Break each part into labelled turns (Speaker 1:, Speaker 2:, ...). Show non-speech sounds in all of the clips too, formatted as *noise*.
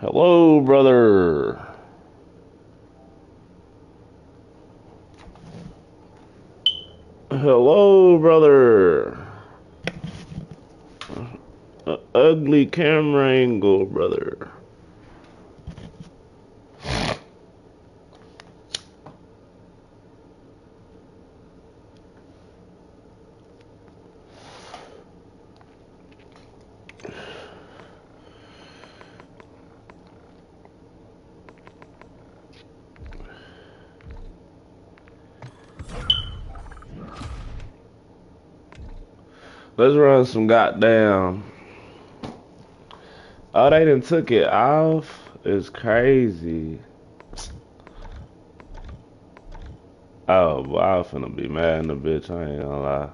Speaker 1: Hello, brother. Hello, brother. Uh, ugly camera angle, brother. Let's run some goddamn. Oh, they didn't took it off. It's crazy. Oh, boy, I'm finna be mad in the bitch. I ain't gonna lie.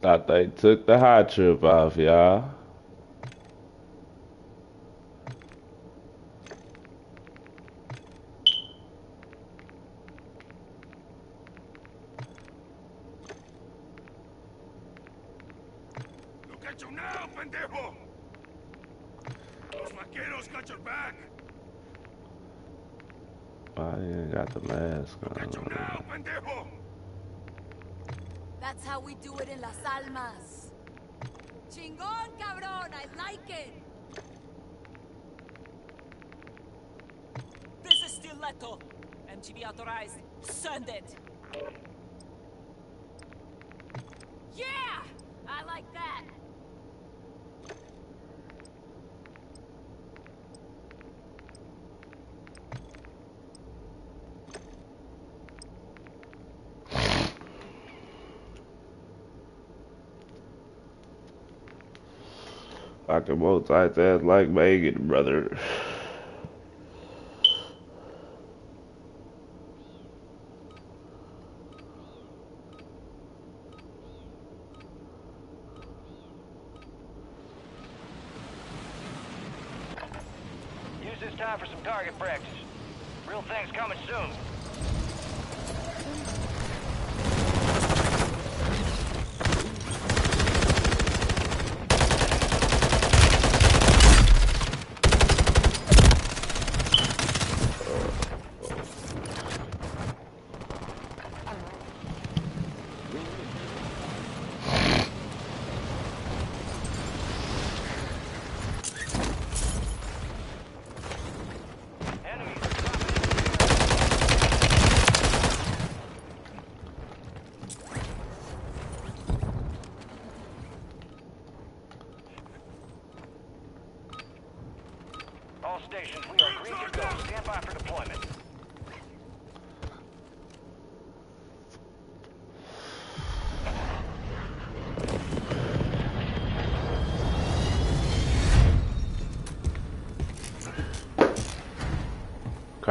Speaker 1: Thought they took the high trip off, y'all. I
Speaker 2: can both sides ass like
Speaker 1: Megan, brother.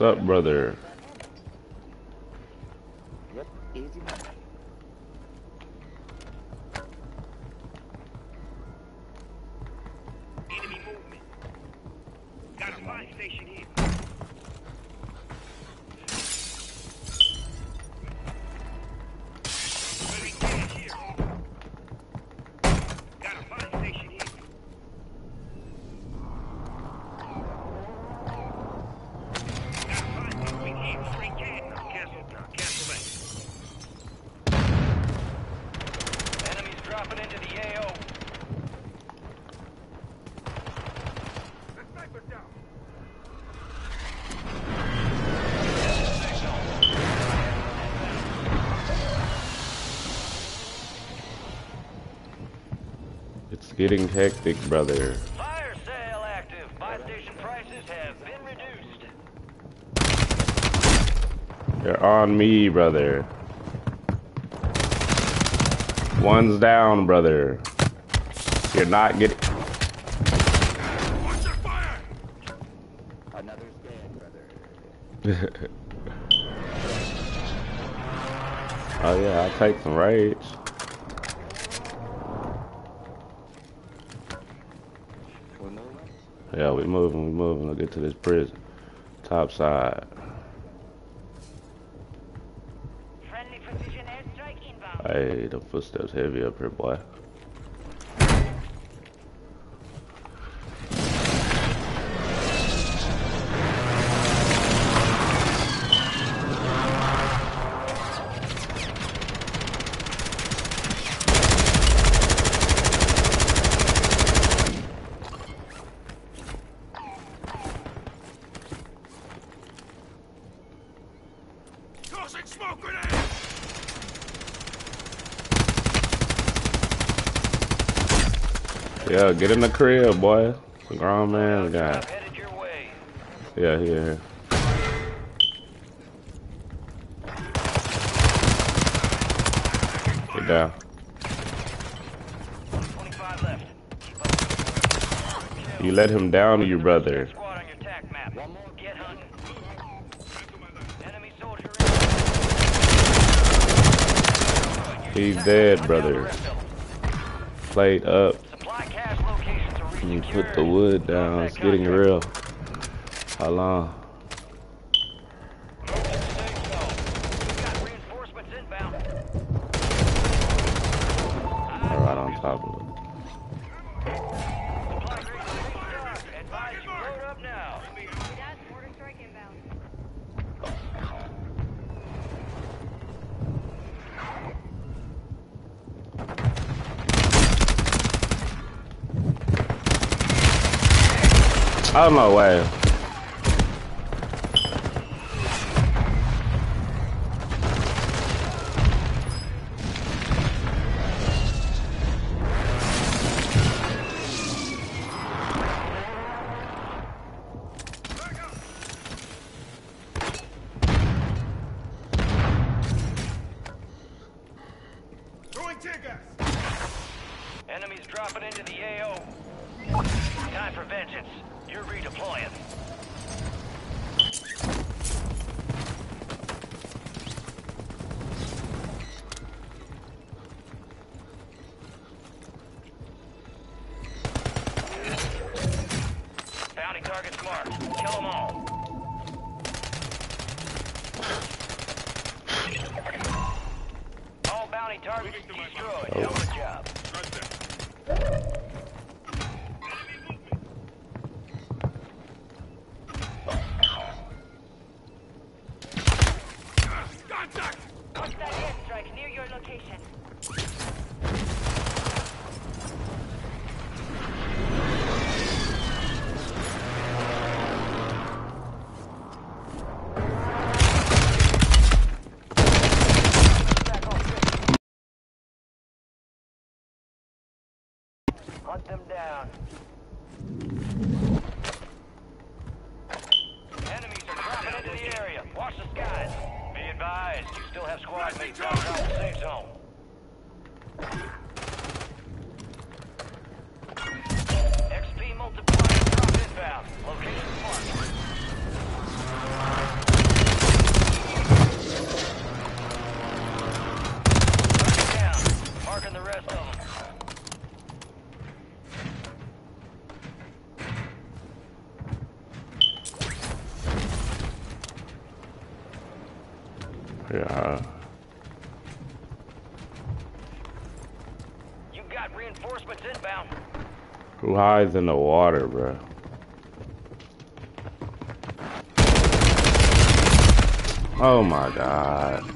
Speaker 1: What's up, brother? Getting hectic, brother.
Speaker 3: Fire sale active. Buy station prices have been reduced.
Speaker 1: They're on me, brother. One's down, brother. You're not getting.
Speaker 4: Watch your fire!
Speaker 5: Another scan, brother. *laughs*
Speaker 1: oh yeah, I'll take some rage.
Speaker 5: We're moving.
Speaker 1: Yeah, we moving, we moving. We'll get to this prison. Top side.
Speaker 2: Friendly precision airstrike inbound.
Speaker 1: Hey, the footsteps heavy up here, boy. Get in the crib, boy. A grown man guy.
Speaker 3: Drop headed your way.
Speaker 1: Yeah, here. Get down.
Speaker 3: 25 left. Keep up.
Speaker 1: You let him down, you brother.
Speaker 3: Squad on your tac map. One more. Get hunting. Enemy soldier in.
Speaker 1: He's dead, brother. Played up. You put the wood down. It's getting real. How long?
Speaker 3: Highs in the water, bro? Oh my god.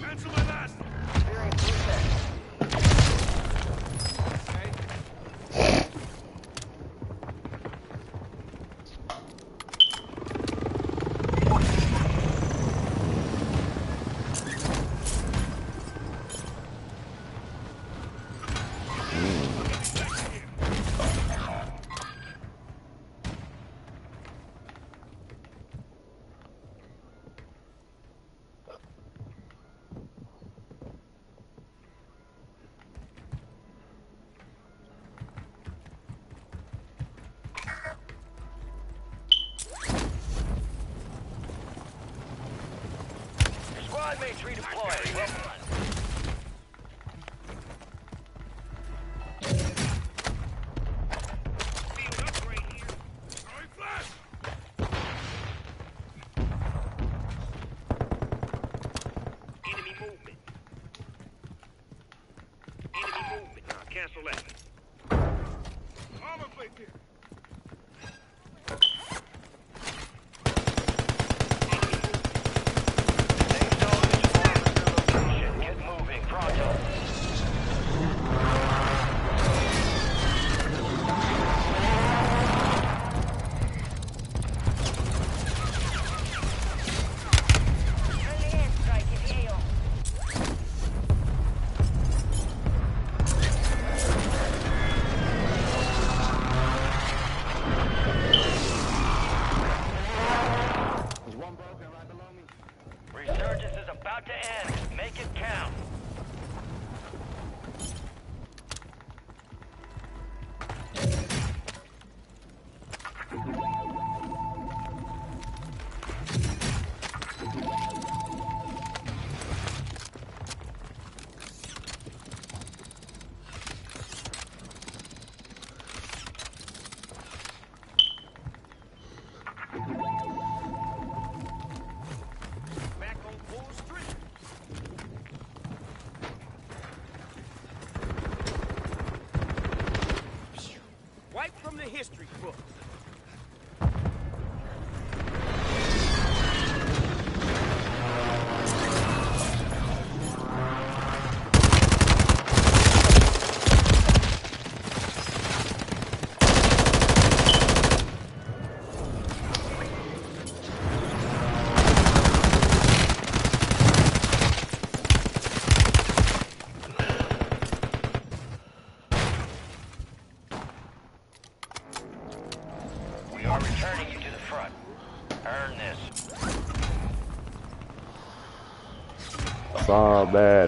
Speaker 6: history
Speaker 3: books.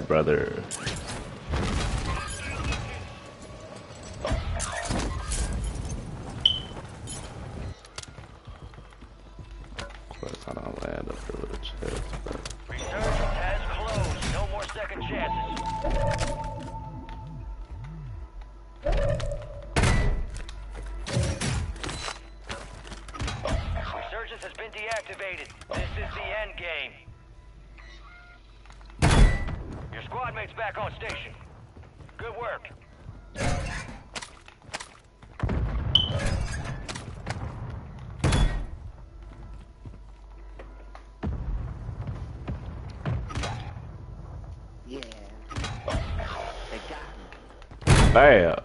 Speaker 3: brother.
Speaker 7: Yeah.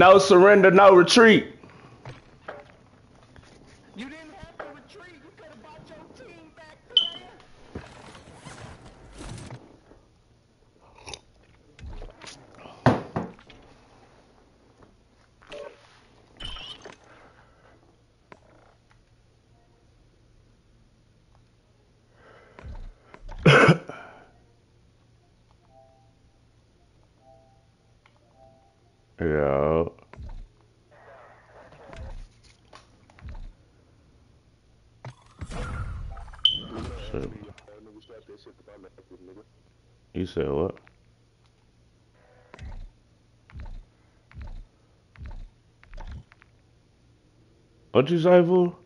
Speaker 8: No
Speaker 1: surrender, no retreat.
Speaker 5: You didn't have to retreat. You could have brought your team back, player. *coughs*
Speaker 1: Yeah. Shit. What? What you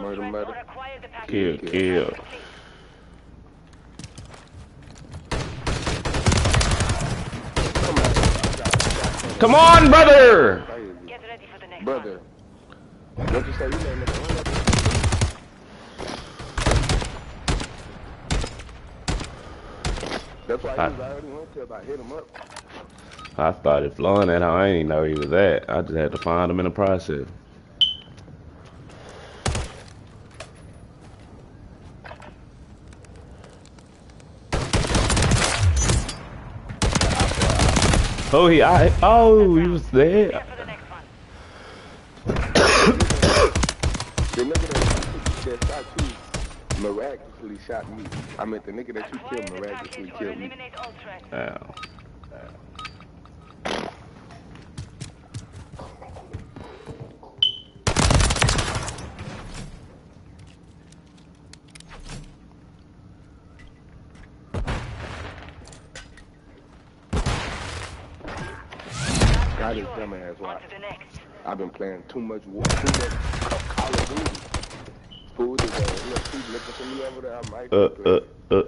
Speaker 7: Murder, murder.
Speaker 3: or acquire the
Speaker 1: Kill, kill. Come on, brother!
Speaker 7: Crazy.
Speaker 3: Get ready for the next
Speaker 7: Brother, what you say? You name it. That's why he was already went to about hit him up.
Speaker 1: I started flowing at how I ain't know he was at. I just had to find him in the process. Oh, he, I, oh, he was there.
Speaker 3: one. For the next one.
Speaker 7: The nigga that, that shot you miraculously shot me. I meant the nigga that you killed miraculously killed me.
Speaker 3: eliminate.
Speaker 1: Ow.
Speaker 7: God is dumbass.
Speaker 3: On
Speaker 7: Why?
Speaker 3: to the next.
Speaker 7: I've been playing too much war, too much Call of Duty. Food is uh, look, keep looking for me over there. I might.
Speaker 1: Uh, uh, uh.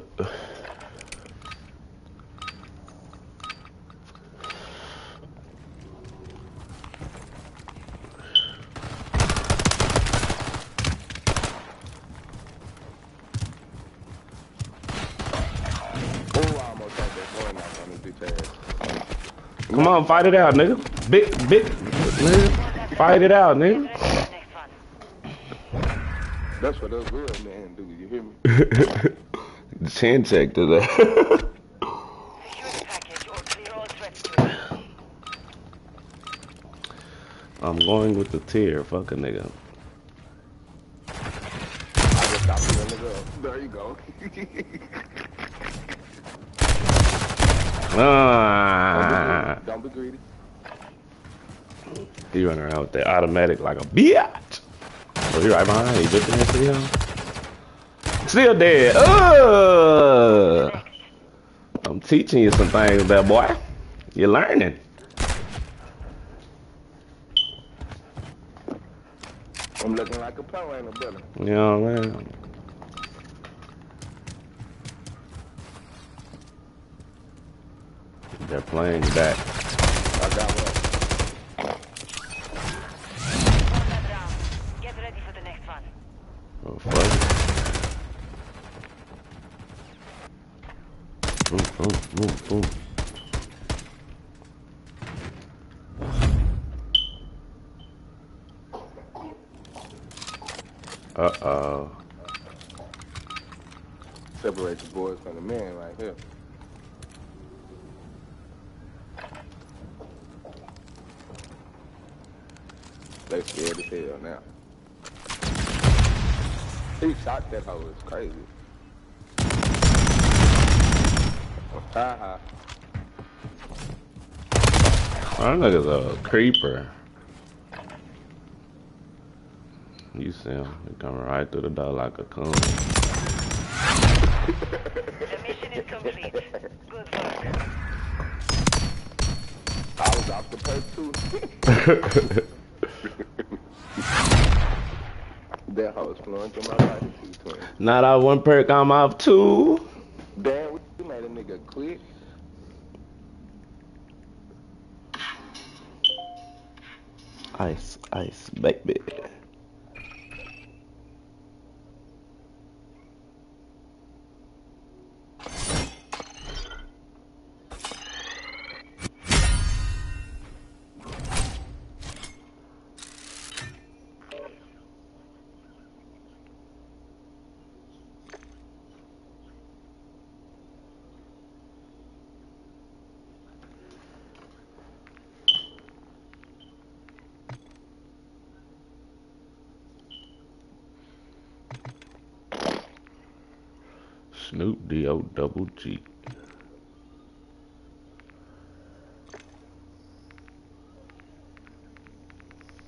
Speaker 7: Oh, I almost had that one knock on this bitch ass.
Speaker 1: Come on, fight it out, nigga. Big, big, nigga. Fight it out,
Speaker 3: Get
Speaker 1: nigga.
Speaker 3: ready for the next one.
Speaker 7: That's what us real men do. You hear me? *laughs*
Speaker 1: Chin check to that.
Speaker 3: Secure the package or clear all threats to it.
Speaker 1: I'm going with the tear, Fuck a nigga.
Speaker 7: I just stopped the nigga up. There you go.
Speaker 1: Ah,
Speaker 7: Don't be greedy.
Speaker 1: he running around with that automatic like a bitch. Oh, he right behind you. Just that still. Still dead. Uh, I'm teaching you some things, there, boy. You're learning.
Speaker 7: I'm looking like a pro ain't a brother.
Speaker 1: You know I mean? They're playing back. Uh-oh.
Speaker 7: Separate the boys from the men right here. They scared as hell now. He shot that hoe. It's crazy. Haha.
Speaker 1: That nigga's a creeper. You see him. He coming right through the door like a coon.
Speaker 3: The mission is complete. Good work.
Speaker 7: I was off the perk too. *laughs* that hoe was flowing through my body too, twin.
Speaker 1: Not out one perk, I'm off two. Ice, baby. Snoop D-O double G.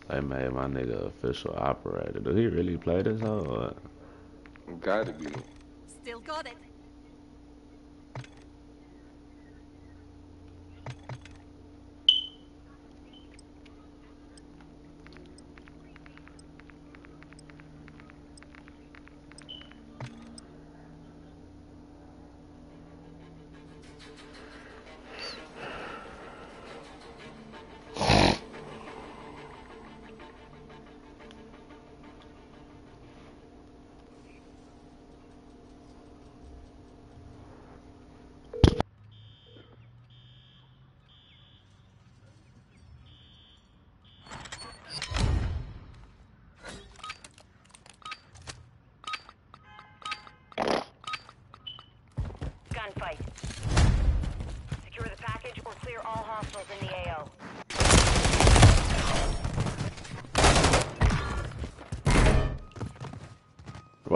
Speaker 1: They made my nigga official operator. Do he really play this hoe? or what?
Speaker 7: Gotta be.
Speaker 2: Still got it.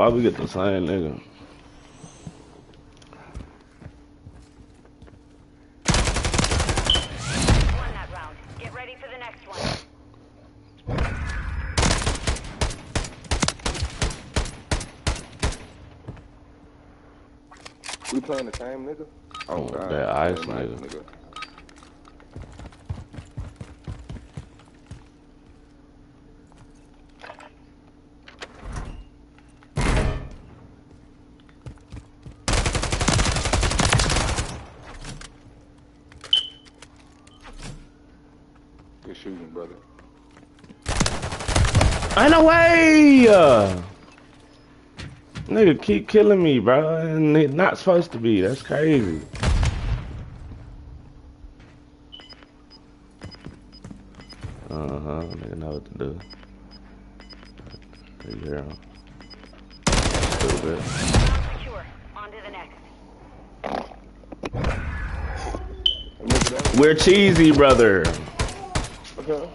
Speaker 1: Why we get the same nigga?
Speaker 3: Won that round. Get ready for the next one.
Speaker 7: We playing the same nigga? Oh,
Speaker 1: Oh, that ice
Speaker 7: Same
Speaker 1: nigga.
Speaker 7: Good shooting, brother.
Speaker 1: Ain't no way! Uh, nigga keep killing me, bro. And it not supposed to be. That's crazy. Uh huh. Nigga know what to do. You hear him? Stupid.
Speaker 3: Round secure. On to the next.
Speaker 1: We're cheesy, brother.
Speaker 7: Okay.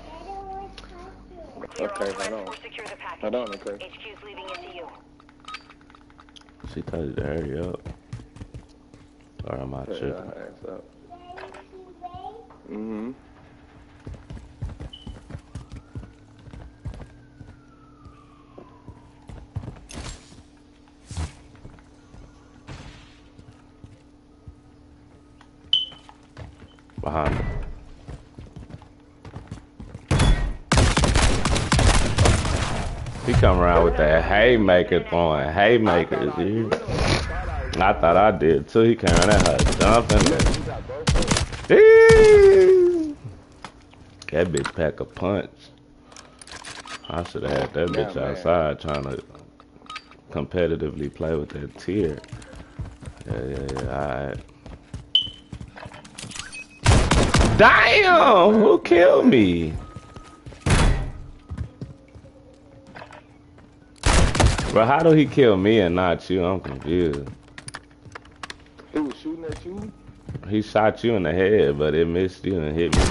Speaker 7: Okay,
Speaker 3: all threats
Speaker 7: hold on.
Speaker 3: or secure the package.
Speaker 7: Hold on, okay.
Speaker 3: HQ's leaving it to you.
Speaker 1: She told you to hurry up. Or am I tripping?
Speaker 7: Mm-hmm.
Speaker 1: With that haymaker throwing haymakers, dude. I thought I did too. He came around that hut jumping.
Speaker 7: You got both of them.
Speaker 1: Eee. That bitch pack a punch. I should have had that bitch outside trying to competitively play with that tier. Yeah, yeah, yeah, alright. Damn! Who killed me? Bro, how do he kill me and not you? I'm confused.
Speaker 7: He was shooting at you.
Speaker 1: He shot you in the head, but it missed you and hit me.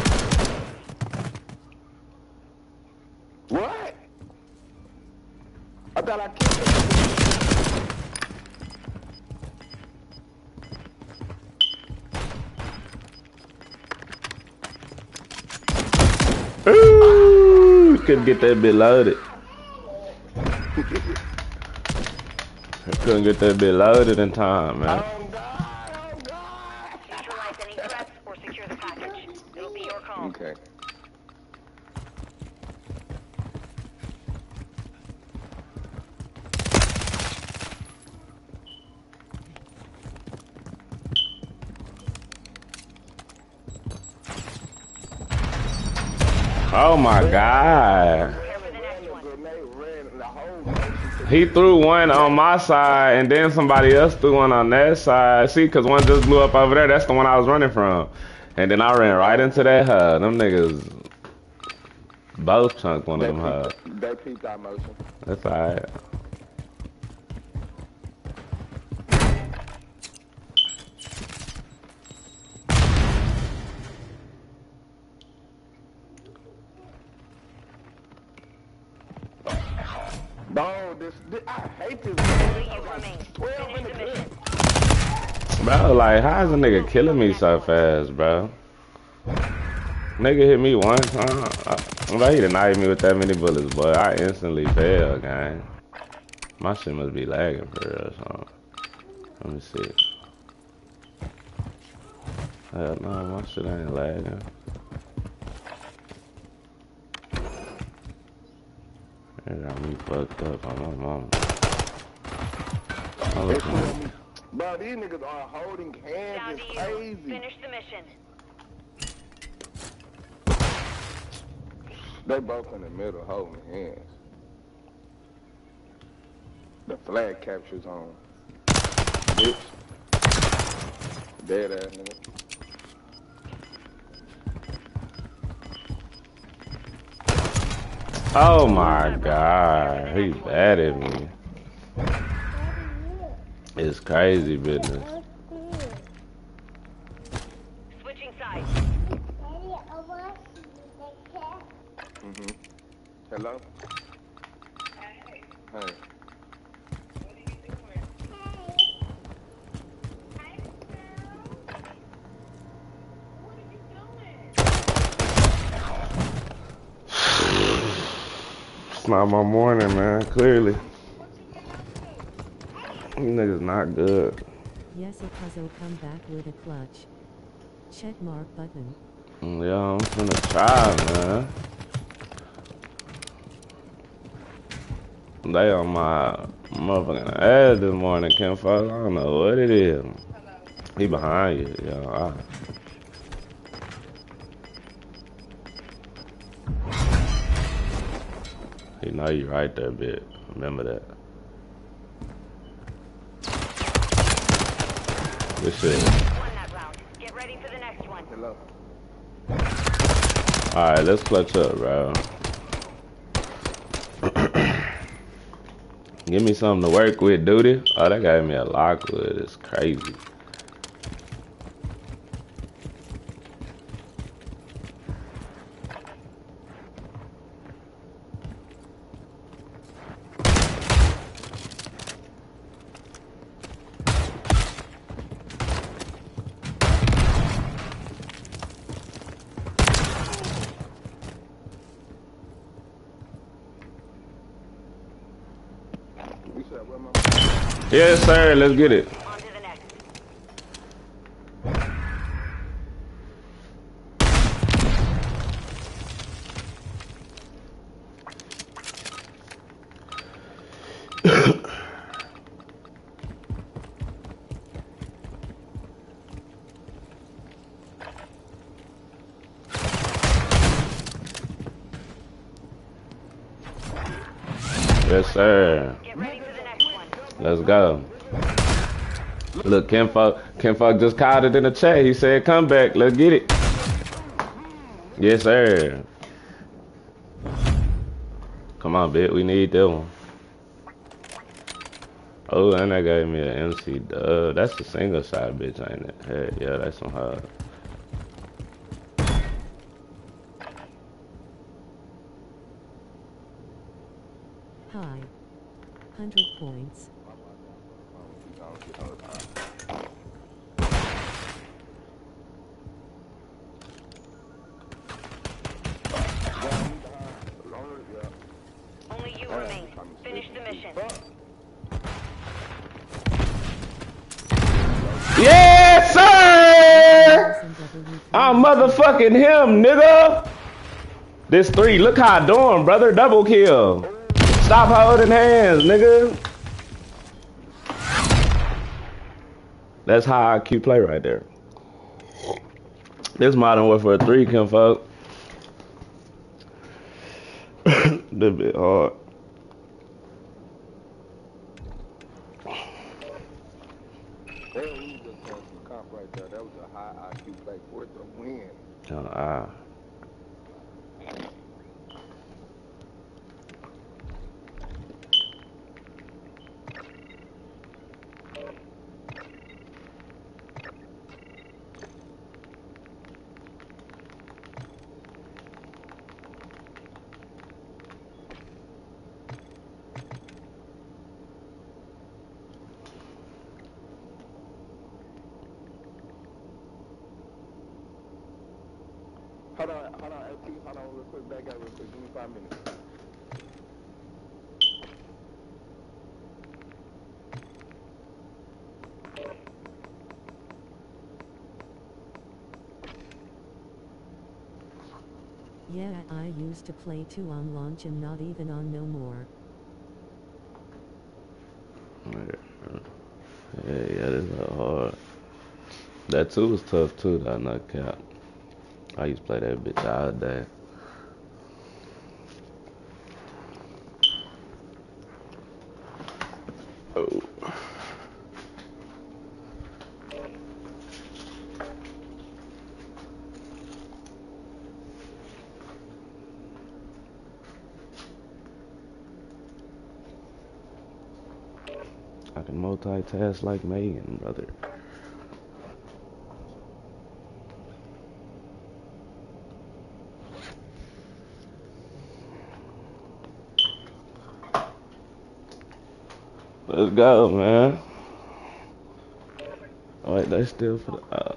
Speaker 7: What? I thought I killed him.
Speaker 1: Ooh, couldn't get that bit loaded. Couldn't get that bit loaded in time, man.
Speaker 7: Oh God! Oh God!
Speaker 9: Neutralize any threats or secure the package. It'll be your call.
Speaker 7: Okay.
Speaker 1: Oh my god.
Speaker 9: Prepare for the next one.
Speaker 7: Grenade ran in the whole motion.
Speaker 1: He threw one on my side, and then somebody else threw one on that side. See, because one just blew up over there. That's the one I was running from. And then I ran right into that hub. Them niggas both chunked one of them hubs.
Speaker 7: they peeped our motion.
Speaker 1: That's alright. Like, how's a nigga killing me so fast, bro? Nigga hit me one time. I, bro, he hit me with that many bullets, boy. I instantly fell, gang. My shit must be lagging for real something. Let me see. Hell no, my shit ain't lagging. They got me fucked up on my mama. I look
Speaker 7: Bro, these niggas are holding
Speaker 9: Down
Speaker 7: hands.
Speaker 9: to
Speaker 7: It's
Speaker 9: you.
Speaker 7: crazy.
Speaker 9: Finish the mission.
Speaker 7: They both in the middle holding hands. The flag captures on. Bitch. Dead ass nigga.
Speaker 1: Oh my god, he bad at me. It's crazy business.
Speaker 9: Switching sides.
Speaker 7: Mm-hmm. Hello? Hey.
Speaker 1: It's not my morning, man, clearly. These niggas not good.
Speaker 10: Yes, Akazo come back with a clutch. Check mark button.
Speaker 1: Mm, yeah, I'm gonna try, man. They on my motherfucking ass this morning, Kim Fox. I don't know what it is. He behind you, yo. I, he know you right there, bit. Remember that. Good shit.
Speaker 9: Won that round. Get ready for the next one.
Speaker 7: Hello?
Speaker 1: Alright, let's clutch up, bro. *clears throat* Give me something to work with, duty. Oh, that gave me a Lockwood. It's crazy. Sir. Let's get it.
Speaker 9: On to the next.
Speaker 1: Yes, sir.
Speaker 9: Get ready for the next one.
Speaker 1: Let's go. Kim Fuck, Kim Fuck just called it in the chat. He said, come back. Let's get it. Yes, sir. Come on, bitch. We need that one. Oh, and that gave me an MC dub. That's the single side, bitch, ain't it? Hey, yeah, that's some hard.
Speaker 10: Hi. 100 points.
Speaker 9: Only you remain. Finish the mission.
Speaker 1: Yes, sir!
Speaker 10: Listen, W3.
Speaker 1: I'm motherfucking him, nigga. This three, look how I doing, brother. Double kill. Stop holding hands, nigga. That's how IQ play right there. This Modern Warfare 3 can fuck. *coughs* Little bit hard.
Speaker 7: Hell, we was just on some comp right there. That was a high IQ play for it to win.
Speaker 1: Uh, ah.
Speaker 7: Hold on, hold on, LT, hold on real quick, back up real quick. Give me five minutes.
Speaker 10: Yeah, I used to play 2 on launch and not even on no more.
Speaker 1: Yeah, yeah, this is hard. That two was tough too, that not cap. I used to play that bitch all day. Oh. I can multitask like Megan, brother. Go, man. Wait, they still for the. Uh,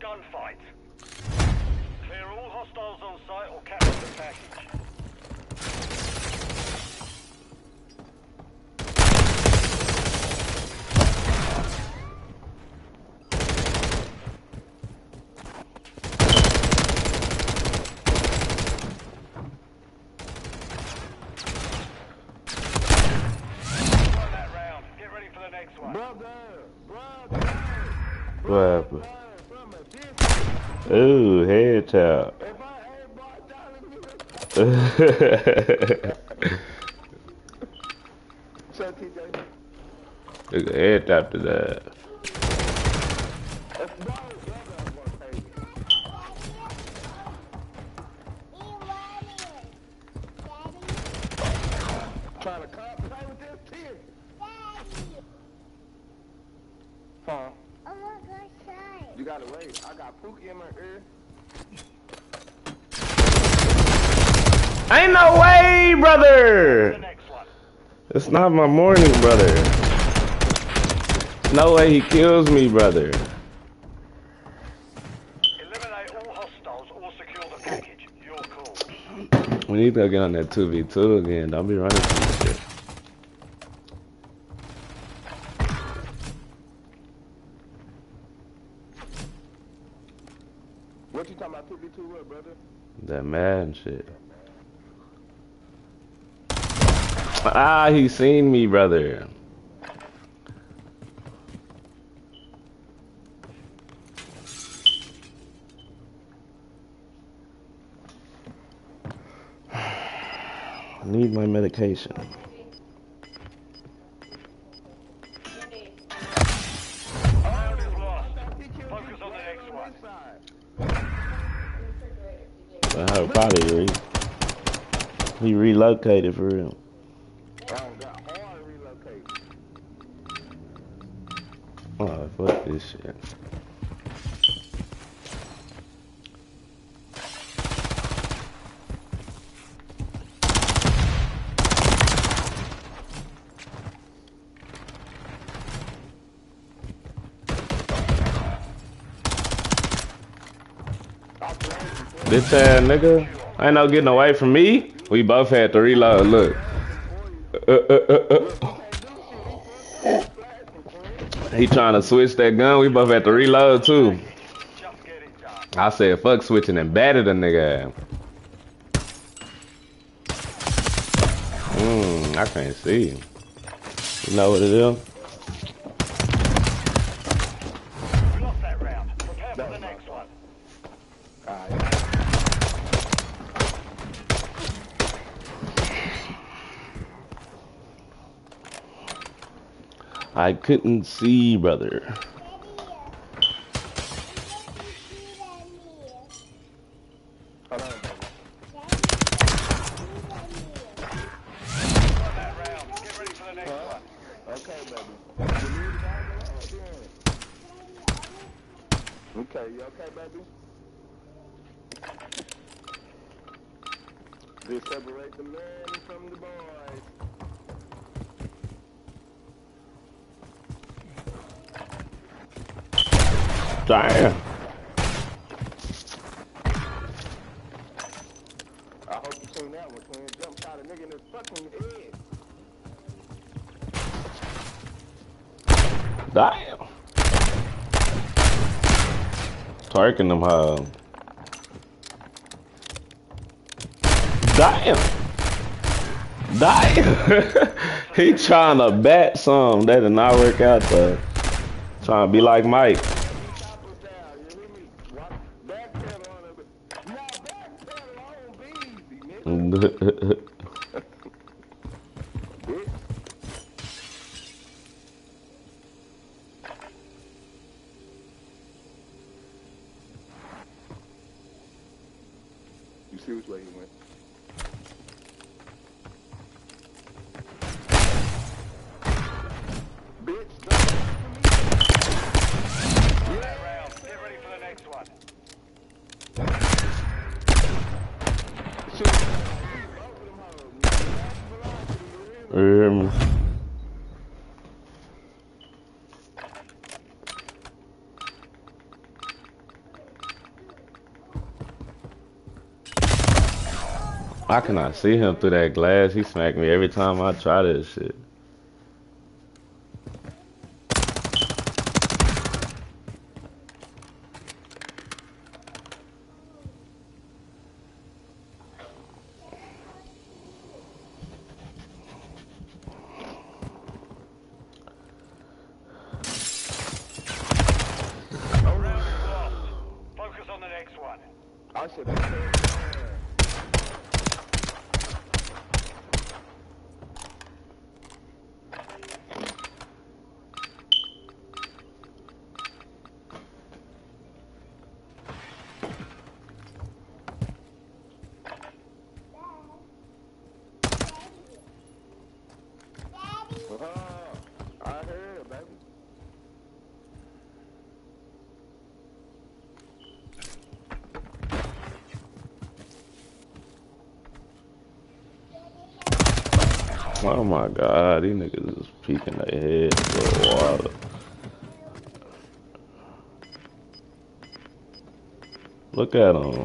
Speaker 4: Gunfight. Clear all hostiles on site or capture the package. Won that round. Get ready for the next one.
Speaker 7: Brother, brother,
Speaker 1: What happened?
Speaker 7: brother, from a distance.
Speaker 1: Ooh, head tap.
Speaker 7: If I ain't bought dollars, so TJ,
Speaker 1: Nigga head tap to that.
Speaker 7: if no, brother, I'm gonna pay you. Trying to cop play with this kid. Huh? You gotta wait. I got Pookie in my ear.
Speaker 1: Ain't no way,
Speaker 4: The
Speaker 1: brother.
Speaker 4: next one.
Speaker 1: It's not my morning, brother. No way he kills me, brother.
Speaker 4: Eliminate all hostiles or secure the package. Your call.
Speaker 1: We need to go get on that 2v2 again. Don't be running from this shit.
Speaker 7: What you talking about 2v2 what, brother?
Speaker 1: That mad shit. Ah, he seen me, brother. *sighs* I need my medication. Heard probably re- he relocated for real.
Speaker 7: I don't got hard to relocate.
Speaker 1: Oh, fuck this shit. Bitch ass nigga. Ain't no getting away from me. We both had to reload. Look. Uh, uh, uh, uh. He trying to switch that gun. We both had to reload too. I said fuck switching and batted a nigga. Mmm, I can't see. You know what it is?
Speaker 4: We lost that round. Prepare for the next one.
Speaker 1: I couldn't see, brother. Twerking them hoes. Damn. Damn. *laughs* he trying to bat some. That did not work out though. Trying to be like Mike.
Speaker 7: Top was down, you hear me? Rock, backpedal on it. No, backpedal on be easy, nigga. Bitch. You see which way he went.
Speaker 1: I cannot see him through that glass. He smacked me every time I try this shit.
Speaker 3: No round is lost. Focus on the next one.
Speaker 7: I should have Uh-huh. I heard, baby.
Speaker 1: Oh my god, these niggas is peeking their water. Look at.
Speaker 7: I'ma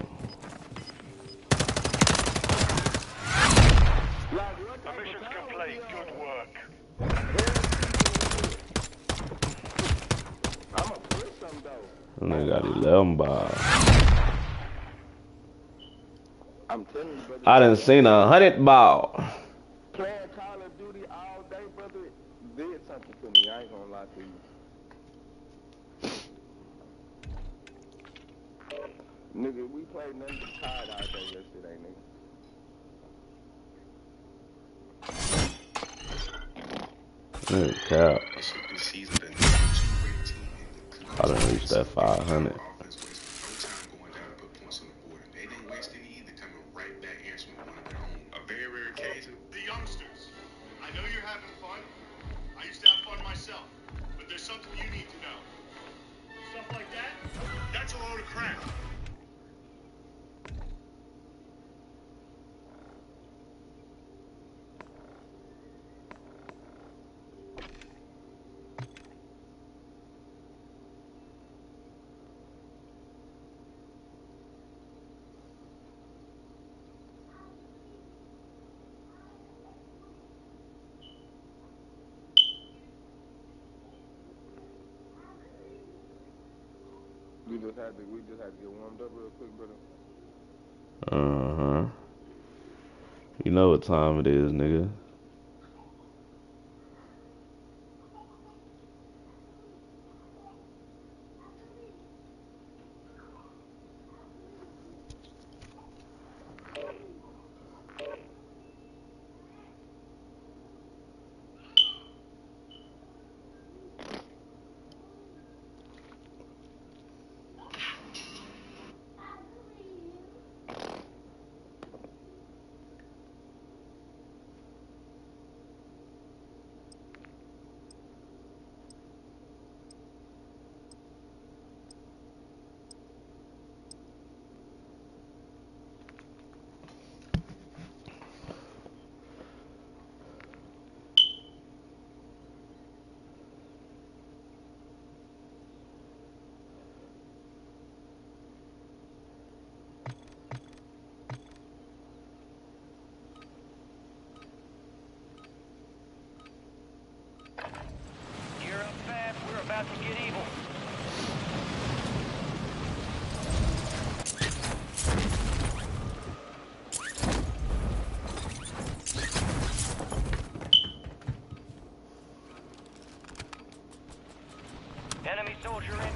Speaker 7: push.
Speaker 1: They got 11 balls. I done seen a hundred ball.
Speaker 11: That's
Speaker 7: We just had to, we just had to get warmed up real quick, brother.
Speaker 1: Uh huh. You know what time it is, nigga.
Speaker 3: Evil. Enemy soldier incoming.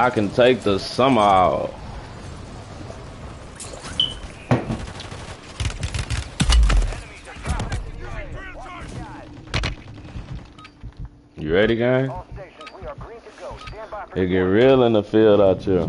Speaker 1: I can take the summer out. You ready, gang?
Speaker 3: All stations, we are green to go. Stand by for
Speaker 1: It get real in the field out here.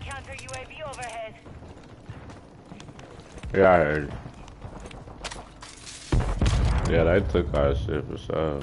Speaker 9: counter UAV overhead.
Speaker 1: Yeah, I heard. Yeah, they took our shit for sure.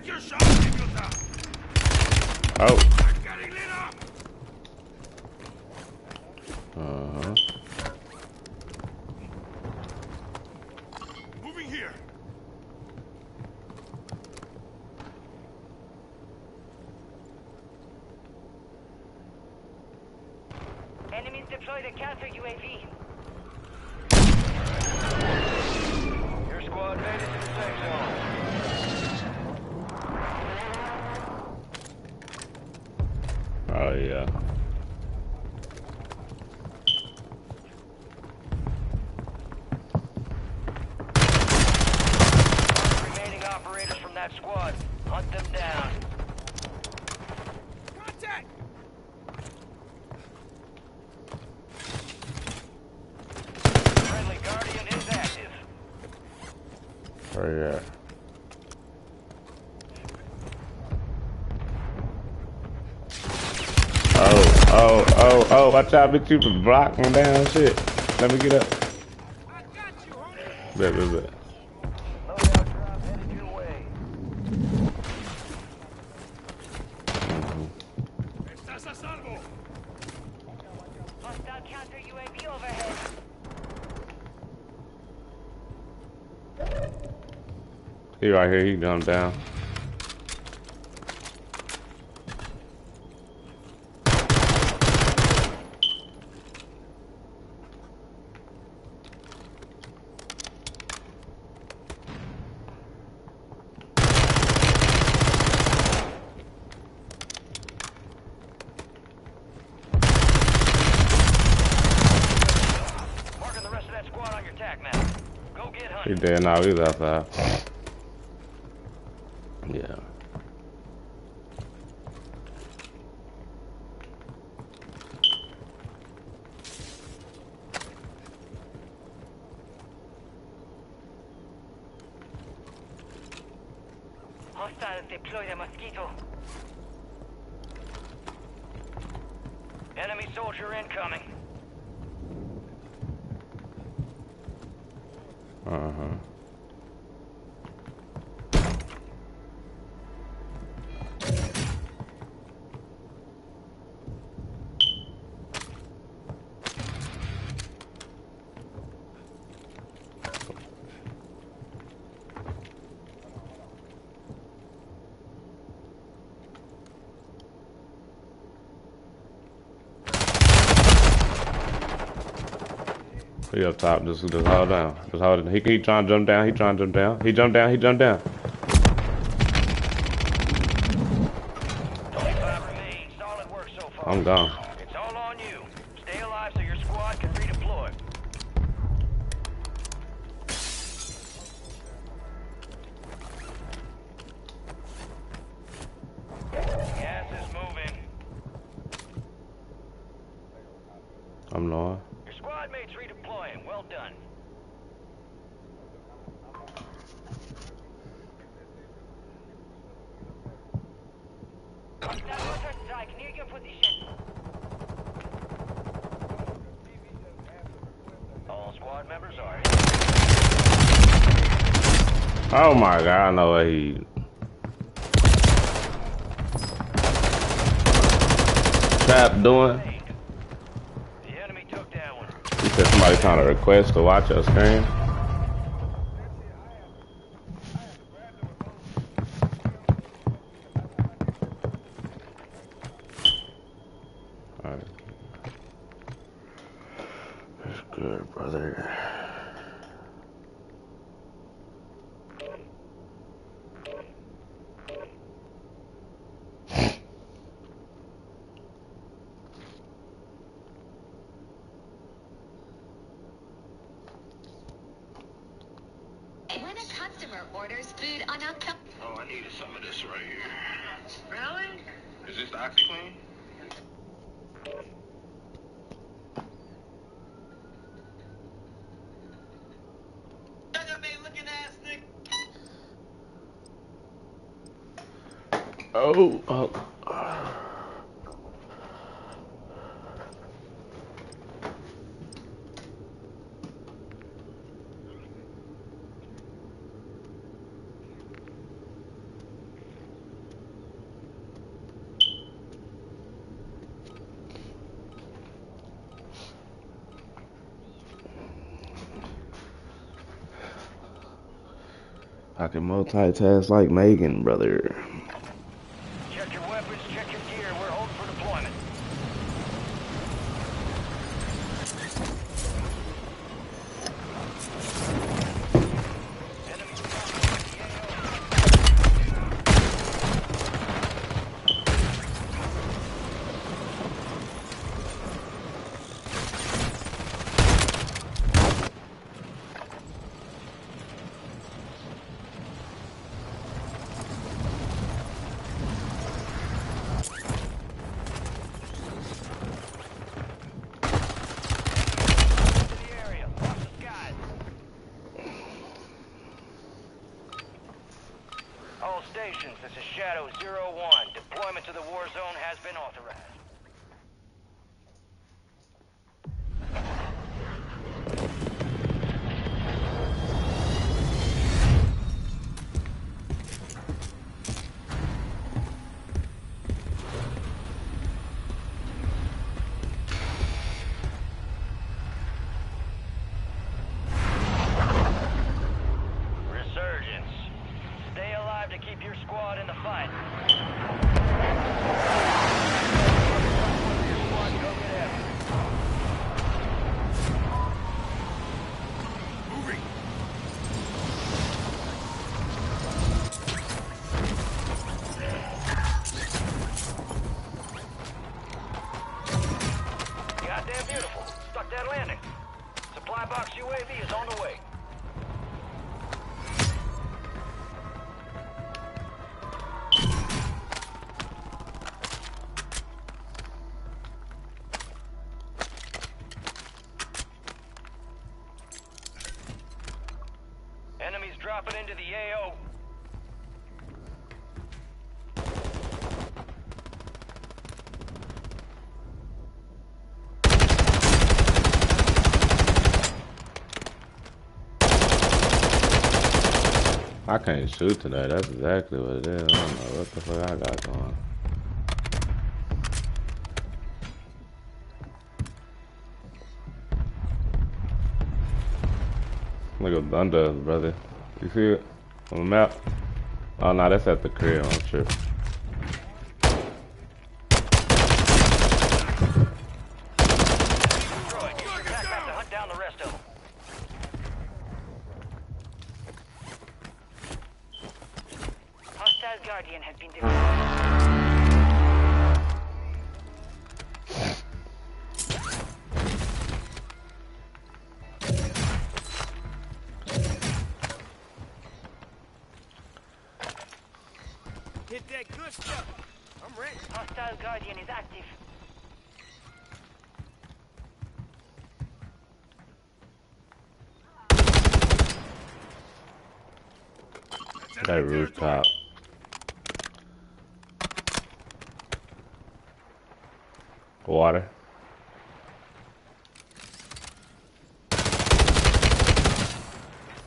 Speaker 4: Take your shot,
Speaker 1: Oh. Oh, watch out, bitch. You block blocking down shit. Let me get up. Bet, bet, bet.
Speaker 9: Mm-hmm.
Speaker 1: He right here, he dumbed down.
Speaker 3: en la vida, o.
Speaker 1: He up top, just just hold down, just hold it. He he trying to jump down, he trying to jump down, he jump down, he jump down. I know where he. Trap doing. He said somebody trying to request to watch
Speaker 12: our
Speaker 1: stream. type tasks like Megan, brother.
Speaker 3: This is Shadow Zero One. Deployment to the war zone has
Speaker 1: I can't shoot today. That's exactly what it is. I don't know what the fuck I got going. Look at Thunder, brother. You see it on the map? Oh no, that's at the crib. I'm sure.
Speaker 4: That
Speaker 1: rooftop. Water.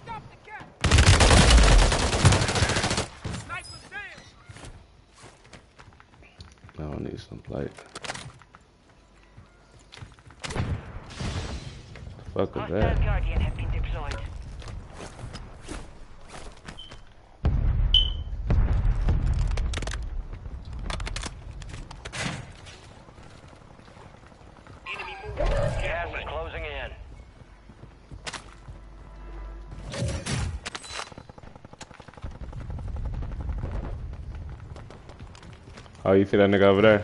Speaker 4: Stop the cat. Sniper's down.
Speaker 1: I need some plate. The fuck is that? Oh, you see that nigga over there?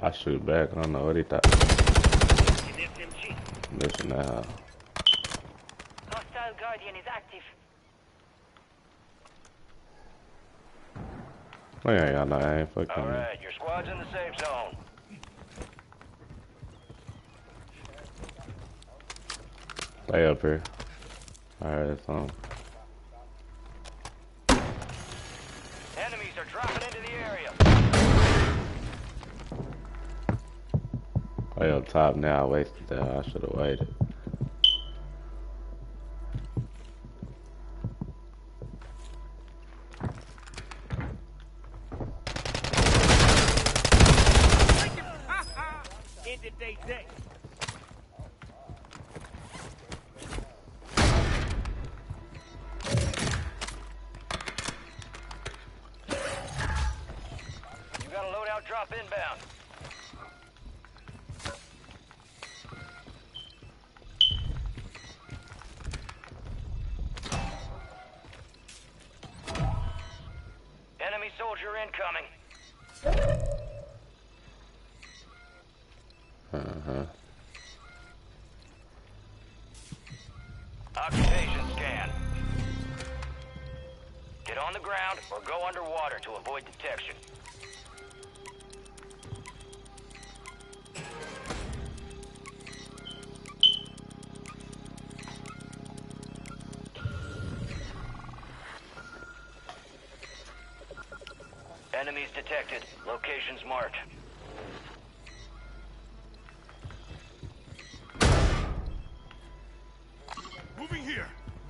Speaker 1: I shoot back. I don't know what he thought. Listen now.
Speaker 9: Hostile Guardian is active.
Speaker 1: Oh, yeah, y'all know I ain't fucking.
Speaker 3: All right, your squad's in the safe zone.
Speaker 1: Stay up here. Alright, it's on. Top now. I wasted that. I should have waited.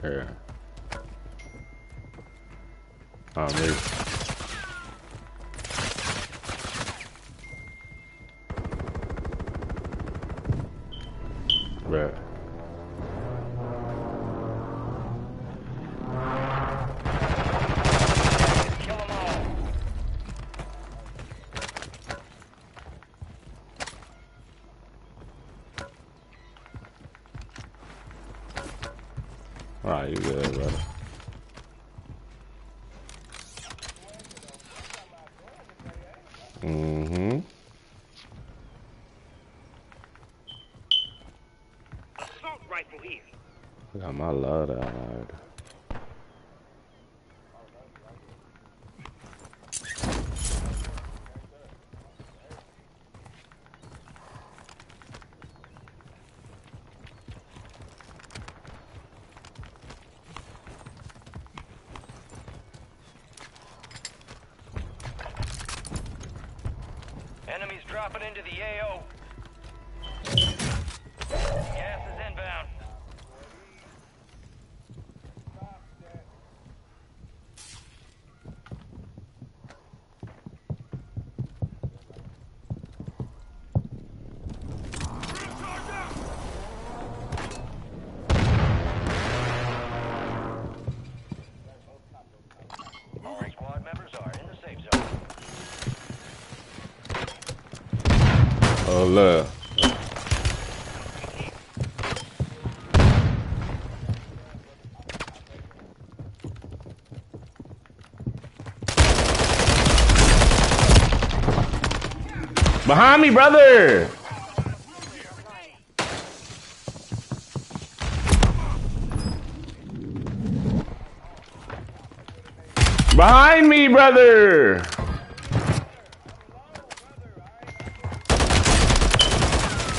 Speaker 11: Here.
Speaker 1: Oh, I love my load out already.
Speaker 3: Enemies dropping into the AO. Gas is inbound.
Speaker 1: Look. Behind me, brother! Behind me, brother!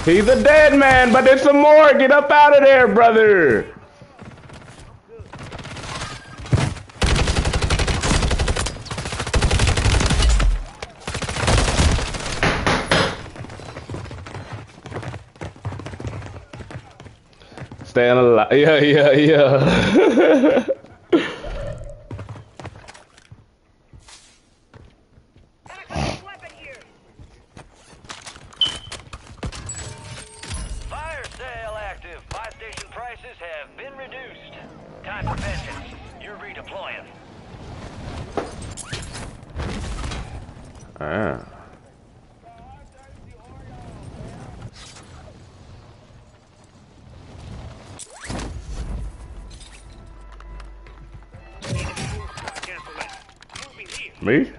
Speaker 1: He's a dead man, but there's some more. Get up out of there, brother. Staying alive. *laughs* Yeah, yeah, yeah. *laughs*
Speaker 3: Fire sale active. Buy station prices have been reduced. Time for vengeance. You're redeploying.
Speaker 1: ah.
Speaker 4: Cancel that. Moving here.
Speaker 1: Me?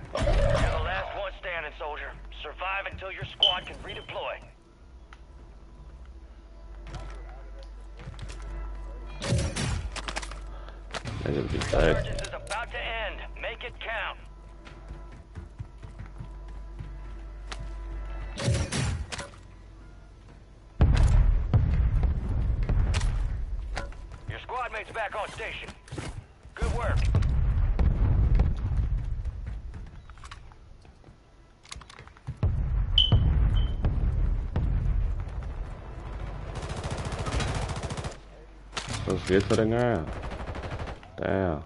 Speaker 1: Let's get to the ground. Damn.
Speaker 3: Got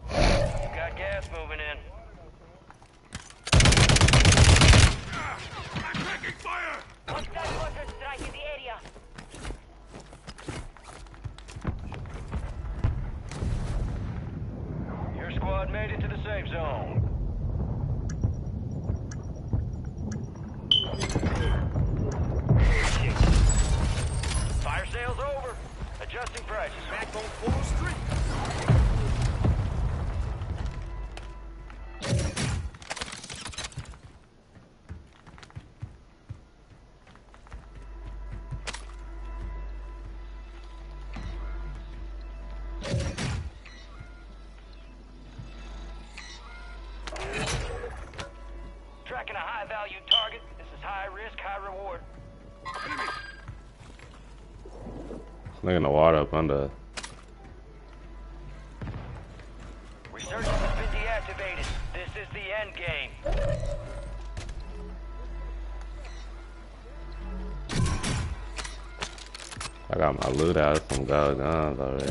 Speaker 1: I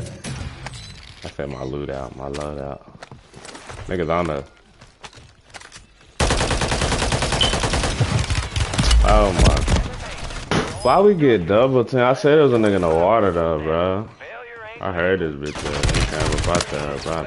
Speaker 1: said my loot out, my load out. Niggas on the. Oh my. Why we get double team? I said there was a nigga in the water though, bro. I heard this bitch. About that, bro.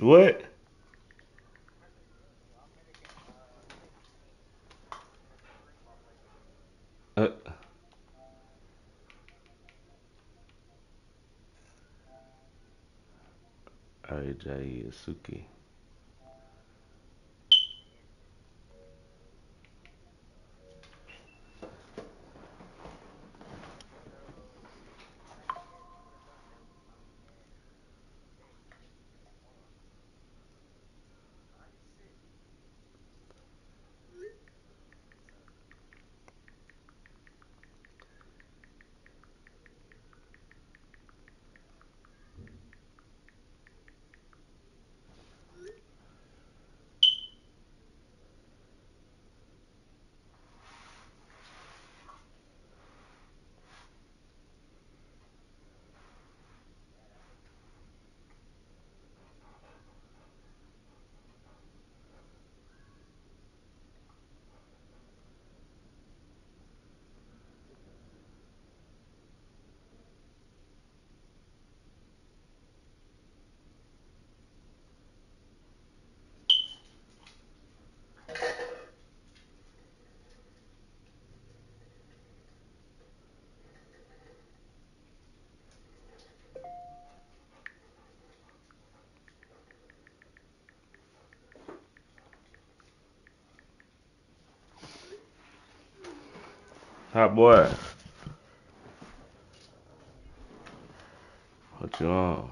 Speaker 1: What? Uh, RJ Suki. Hot boy. What you on?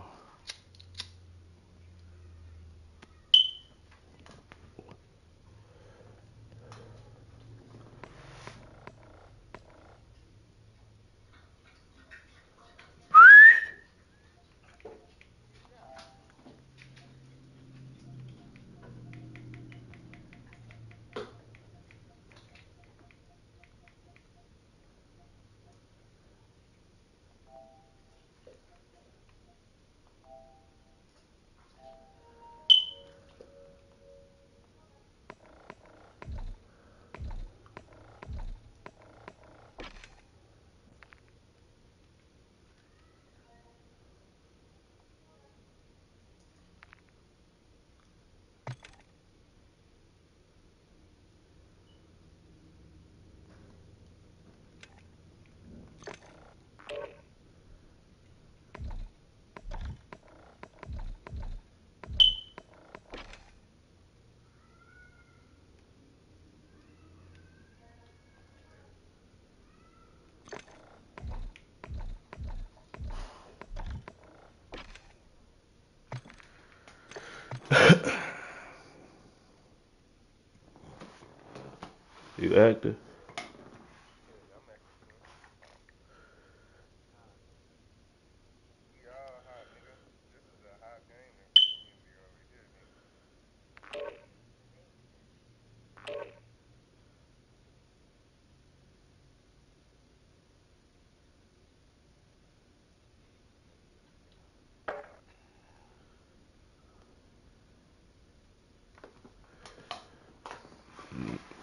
Speaker 1: You active?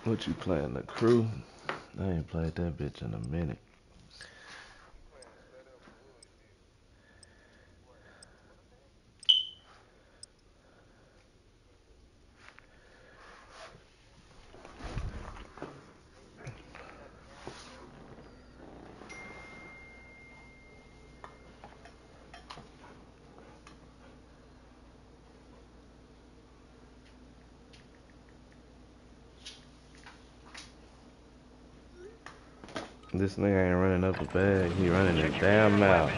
Speaker 1: What you playing? The crew? I ain't played that bitch in a minute. This nigga ain't running up a bag. He running his damn mouth.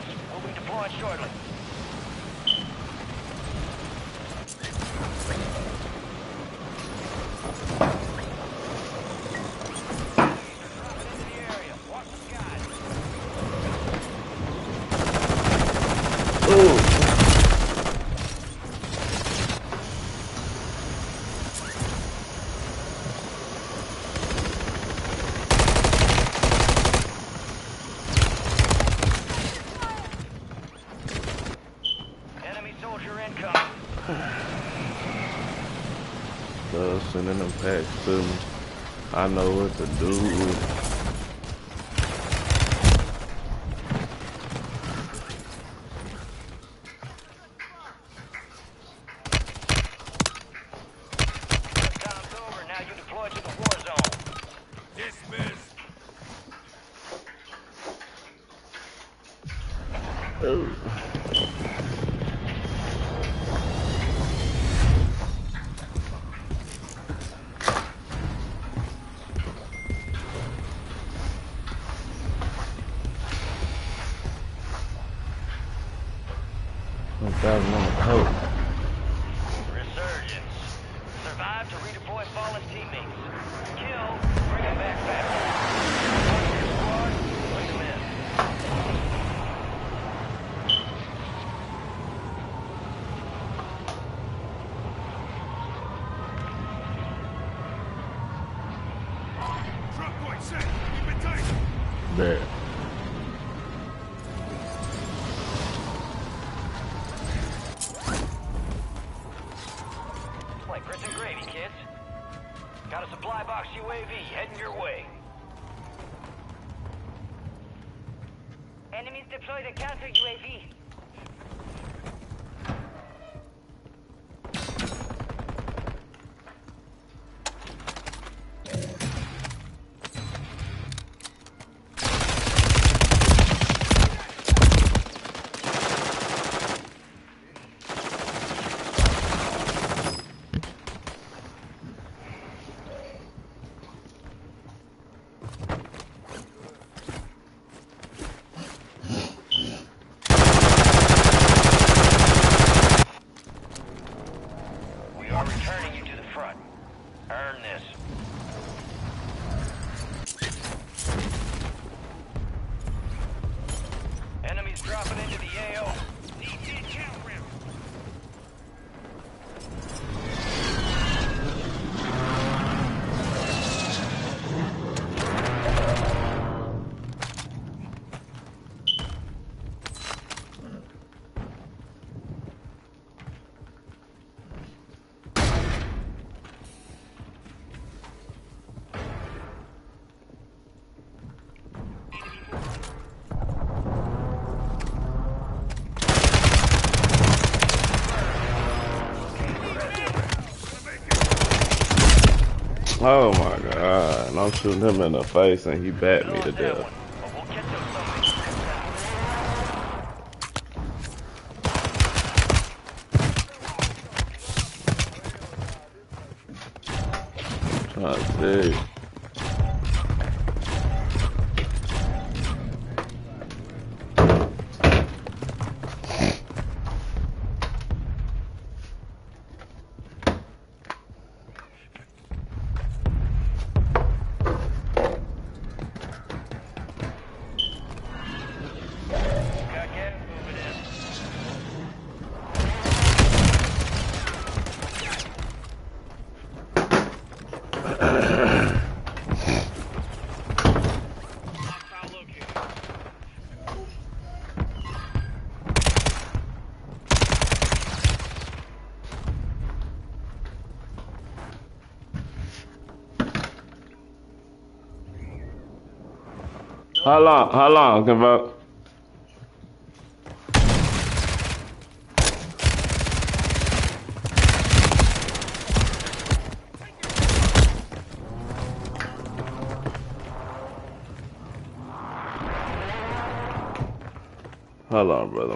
Speaker 1: Oh my god. And I'm shooting him in the face and he bat me to death. How long? How long, Convoke? Hold on, brother.